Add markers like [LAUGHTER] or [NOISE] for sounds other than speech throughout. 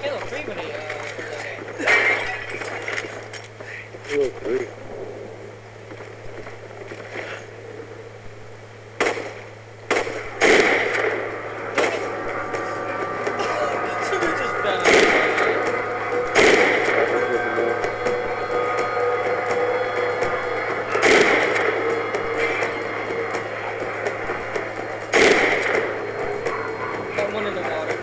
Halo 3 when they uh, Está bueno el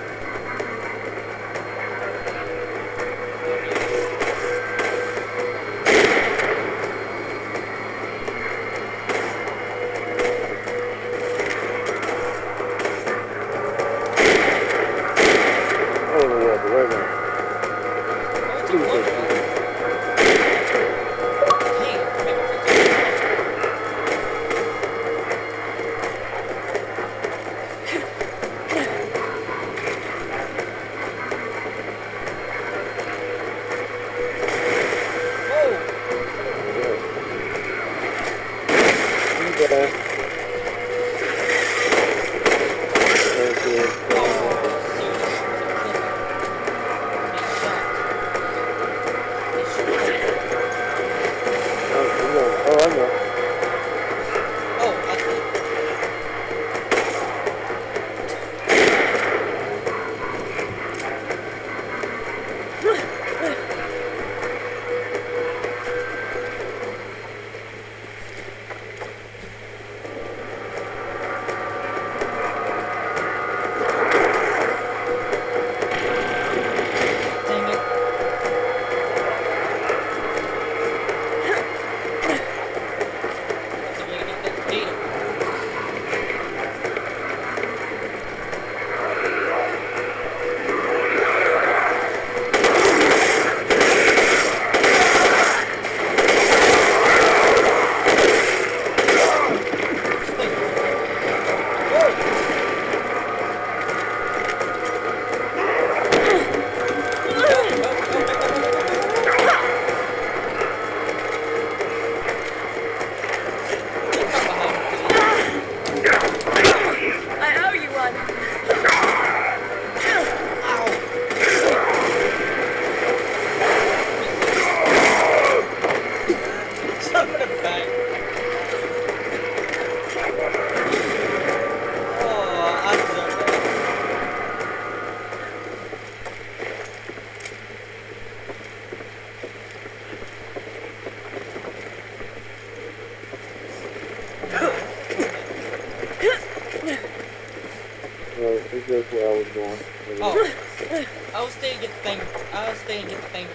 It's just where I was going. Oh, [LAUGHS] I will stay and get the thing. I'll stay and get the thing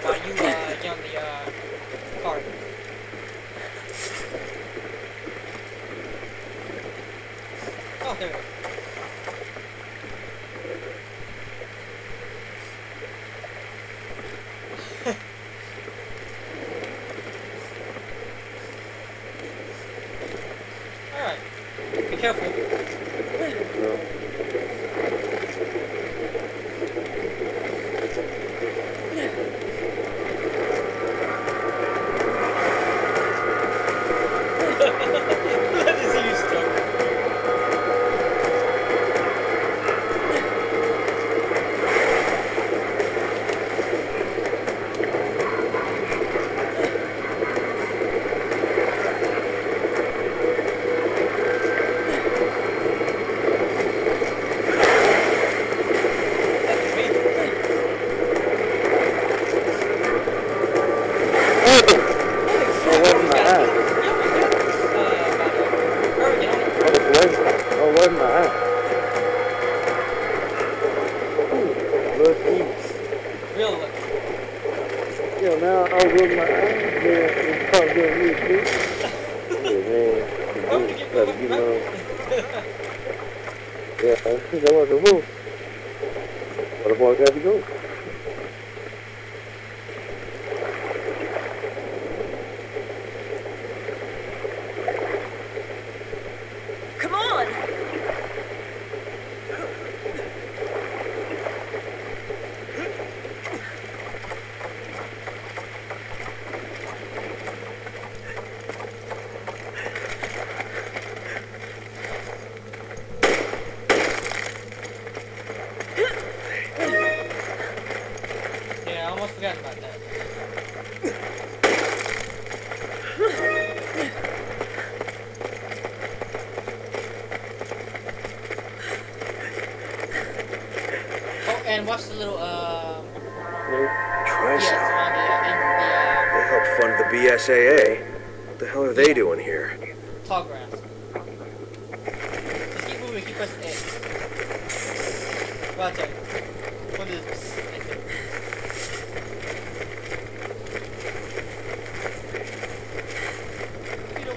while you get uh card. Teeth. Real. Yeah, now [LAUGHS] I was with my eyes Yeah, it's probably doing me too. Yeah, man. To get Gotta get on. Yeah, I think that was a move. But the boy got to go. Come on. I almost forgot about that. Oh, and watch the little, uh, Try yes, some. on the, uh, They help fund the BSAA. What the hell are they doing here? the, uh, tall grass. Just keep moving, keep pressing X. Watch out. What is this? You know,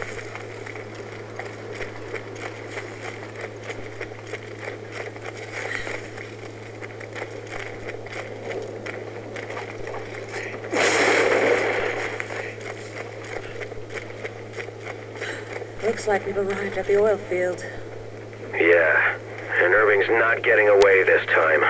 Looks like we've arrived at the oil field. Yeah. And Irving's not getting away this time.